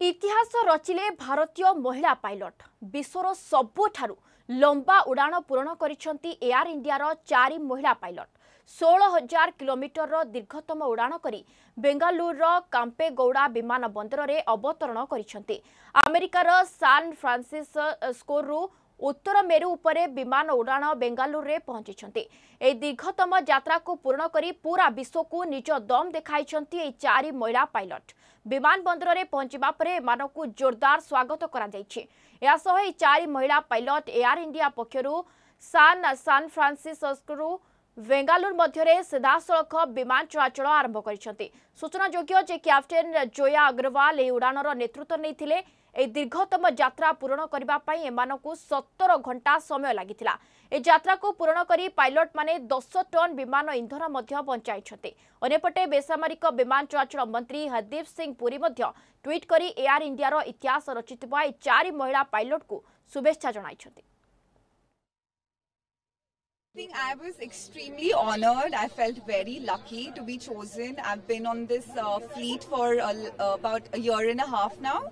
ଇତିହାସ ରଚିଲେ ଭାରତୀୟ ମହିଳା ପାଇଲଟ ବିଶ୍ୱର ସବୁଠାରୁ ଲମ୍ବା ଉଡ଼ାଣ ପୂରଣ କରିଛନ୍ତି ଏୟାର ଇଣ୍ଡିଆର ଚାରି ମହିଳା ପାଇଲଟ ଷୋହଳ ହଜାର କିଲୋମିଟରର ଦୀର୍ଘତମ ଉଡ଼ାଣ କରି ବେଙ୍ଗାଲୁରୁର କାମ୍ପେଗୌଡ଼ା ବିମାନ ବନ୍ଦରରେ ଅବତରଣ କରିଛନ୍ତି ଆମେରିକାର ସାନ୍ ଫ୍ରାନ୍ସିସ୍କୋରୁ ଉତ୍ତର ମେରୁ ଉପରେ ବିମାନ ଉଡ଼ାଣ ବେଙ୍ଗାଲୁରୁରେ ପହଞ୍ଚିଛନ୍ତି ଏହି ଦୀର୍ଘତମ ଯାତ୍ରାକୁ ପୂରଣ କରି ପୁରା ବିଶ୍ୱକୁ ନିଜ ଦମ୍ ଦେଖାଇଛନ୍ତି ଏହି ଚାରି ମହିଳା ପାଇଲଟ ବିମାନ ବନ୍ଦରରେ ପହଞ୍ଚିବା ପରେ ଏମାନଙ୍କୁ ଜୋରଦାର ସ୍ୱାଗତ କରାଯାଇଛି ଏହାସହ ଏହି ଚାରି ମହିଳା ପାଇଲଟ ଏୟାର ଇଣ୍ଡିଆ ପକ୍ଷରୁ ସାନ୍ ସାନ୍ ଫ୍ରାନ୍ସିସ୍କୋରୁ ବେଙ୍ଗାଲୁରୁ ମଧ୍ୟରେ ସିଧାସଳଖ ବିମାନ ଚଳାଚଳ ଆରମ୍ଭ କରିଛନ୍ତି। ସୂଚନାଯୋଗ୍ୟ ଯେ କ୍ୟାପ୍ଟେନ୍ ଜୋୟା ଅଗ୍ରୱାଲ ଏହି ଉଡ଼ାଣର ନେତୃତ୍ୱ ନେଇଥିଲେ। ଏହି ଦୀର୍ଘତମ ଯାତ୍ରା ପୂରଣ କରିବା ପାଇଁ ଏମାନଙ୍କୁ ସତର ଘଣ୍ଟା ସମୟ ଲାଗିଥିଲା। ଏହି ଯାତ୍ରାକୁ ପୂରଣ କରି ପାଇଲଟମାନେ ଦଶ ଟନ୍ ବିମାନ ଇନ୍ଧନ ମଧ୍ୟ ବଞ୍ଚାଇଛନ୍ତି। ଅନ୍ୟପଟେ ବେସାମରିକ ବିମାନ ଚଳାଚଳ ମନ୍ତ୍ରୀ ହରଦୀପ ସିଂ ପୁରୀ ମଧ୍ୟ ଟ୍ୱିଟ୍ କରି ଏୟାର ଇଣ୍ଡିଆର ଇତିହାସ ରଚିଥିବା ଏହି ଚାରି ମହିଳା ପାଇଲଟଙ୍କୁ ଶୁଭେଚ୍ଛା ଜଣାଇଛନ୍ତି। I think I was extremely honored. I felt very lucky to be chosen. I've been on this uh, fleet for a about a year and a half now,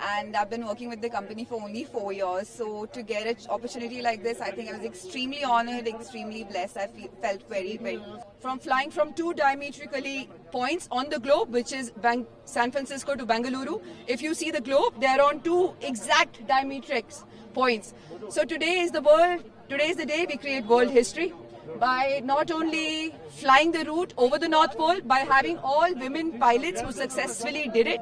and I've been working with the company for only four years. So to get an opportunity like this, I think I was extremely honored, extremely blessed. I fe- felt very, very. from flying from two diametrically points on the globe, which is Bang- San Francisco to Bangalore. If you see the globe, they're on two exact diametrics points. So today is the world. Today is the day we create world history by not only flying the route over the North Pole, by having all women pilots who successfully did it,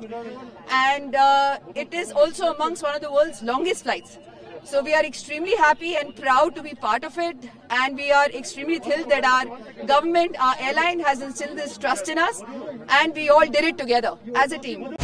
and uh, it is also amongst one of the world's longest flights. So we are extremely happy and proud to be part of it, and we are extremely thrilled that our government, our airline has instilled this trust in us, and we all did it together as a team.